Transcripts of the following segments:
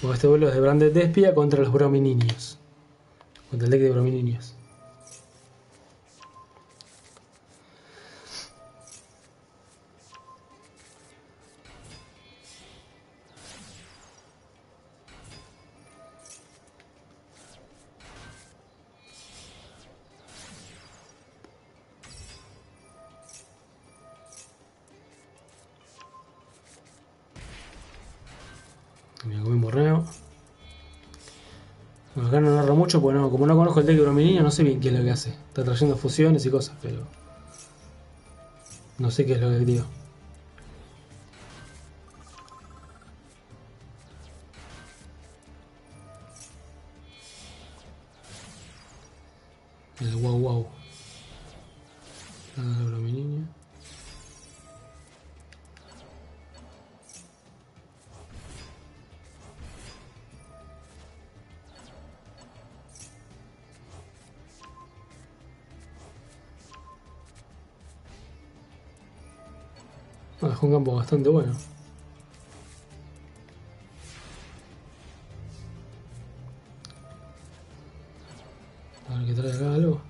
Como este vuelo es de Branded Despia contra los Brominiños. Contra el deck de un borreo. Bueno, acá no narro mucho, porque no, como no conozco el deck de Brominiño, no sé bien qué es lo que hace. Está trayendo fusiones y cosas, pero. No sé qué es lo que digo. El wow wow. Nada de Brominiño. Ah, es un campo bastante bueno. A ver qué trae acá algo.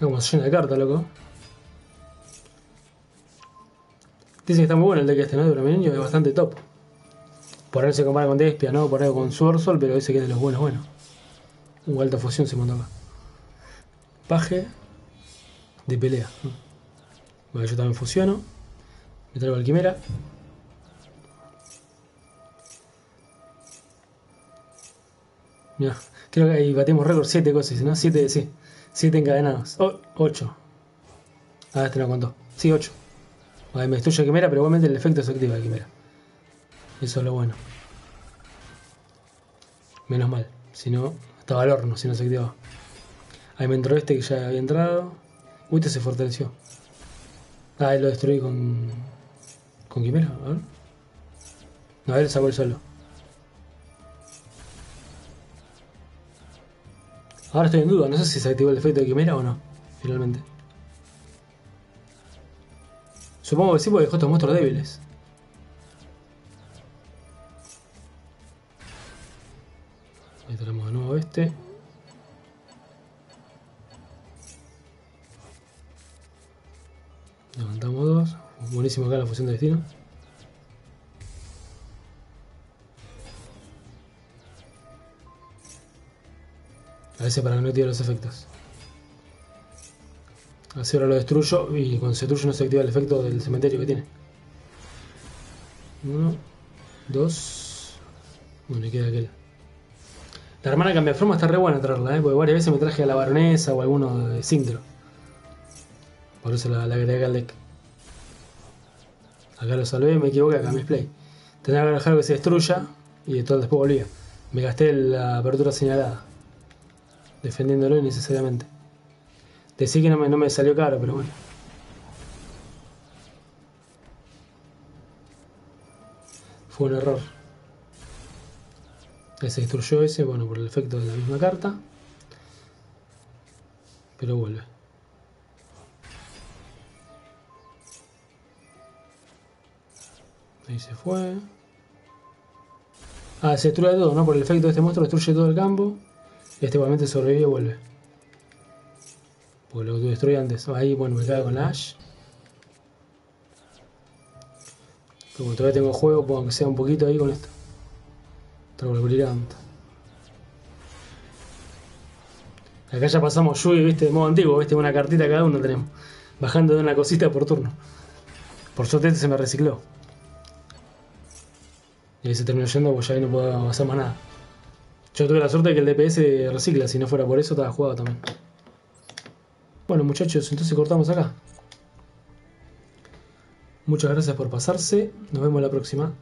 Como se llena de cartas, loco. Dice que está muy bueno el deck este, ¿no? De Bromeniño, es bastante top. Por ahí se compara con Despia, ¿no? Por ahí con Suorsol, pero dice que es de los buenos, bueno. Un alta fusión se mandó acá. Paje de pelea. Bueno, yo también fusiono. Me traigo al Quimera. Mira, creo que ahí batemos récord 7 cosas, ¿no? 7, sí. 7 encadenados. 8. Ah, este no contó. Sí, 8. Ahí me destruye Quimera, pero igualmente el efecto se activa de Quimera. Eso es lo bueno. Menos mal. Si no, estaba al horno si no se activaba. Ahí me entró este que ya había entrado. Uy, este se fortaleció. Ah, ahí lo destruí con. con Quimera, a ver. No, ver, sacó el solo. Ahora estoy en duda, no sé si se activó el efecto de Quimera o no, finalmente. Supongo que sí, porque dejó estos monstruos débiles. Ahí tenemos de nuevo este. Levantamos dos. Buenísimo acá la fusión de destino. A veces para que no tire los efectos. Así ahora lo destruyo y cuando se destruye no se activa el efecto del cementerio que tiene. Uno, dos. Bueno, y queda aquel. La hermana cambia forma está re buena traerla, ¿eh? porque varias veces me traje a la baronesa o alguno de Sindro. Por eso la, la agregué al deck. Acá lo salvé, me equivoqué, acá misplay. Tendría que dejar que se destruya y todo después volvía. Me gasté la apertura señalada. Defendiéndolo innecesariamente. Decí que no me, no me salió caro, pero bueno. Fue un error. Se destruyó ese, bueno, por el efecto de la misma carta. Pero vuelve. Ahí se fue. Ah, se destruye todo, ¿no? Por el efecto de este monstruo destruye todo el campo. Y este igualmente sobrevive y vuelve. Porque lo destruí antes. Ahí, bueno, me cago con la Ash. Como todavía tengo juego, puedo que sea un poquito ahí con esto. Brillante. Acá ya pasamos Yui, viste, de modo antiguo, viste, una cartita cada uno tenemos. Bajando de una cosita por turno. Por suerte este se me recicló. Y ahí se terminó yendo, pues ya ahí no puedo hacer más nada. Yo tuve la suerte de que el DPS recicla, si no fuera por eso estaba jugado también. Bueno muchachos, entonces cortamos acá. Muchas gracias por pasarse, nos vemos la próxima.